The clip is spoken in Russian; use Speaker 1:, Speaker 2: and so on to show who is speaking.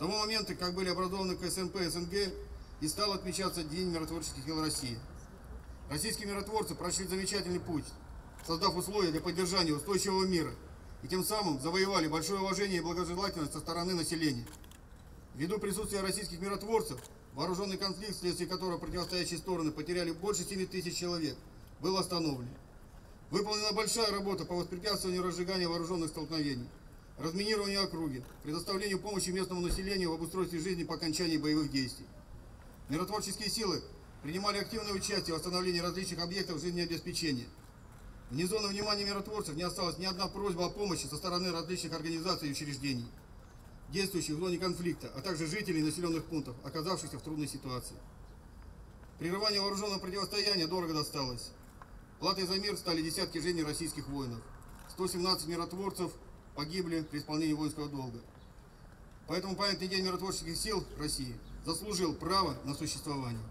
Speaker 1: того момента, как были образованы КСНП СНГ, и стал отмечаться День миротворческих сил России. Российские миротворцы прошли замечательный путь, создав условия для поддержания устойчивого мира, и тем самым завоевали большое уважение и благожелательность со стороны населения. Ввиду присутствия российских миротворцев, вооруженный конфликт, вследствие которого противостоящие стороны потеряли больше 7 тысяч человек, был остановлен. Выполнена большая работа по воспрепятствованию разжигания вооруженных столкновений, разминированию округи, предоставлению помощи местному населению в обустройстве жизни по окончании боевых действий. Миротворческие силы принимали активное участие в восстановлении различных объектов жизнеобеспечения. Вне зоны внимания миротворцев не осталась ни одна просьба о помощи со стороны различных организаций и учреждений, действующих в зоне конфликта, а также жителей населенных пунктов, оказавшихся в трудной ситуации. Прерывание вооруженного противостояния дорого досталось. Платой за мир стали десятки жизней российских воинов. 117 миротворцев погибли при исполнении воинского долга. Поэтому памятный день миротворческих сил России заслужил право на существование.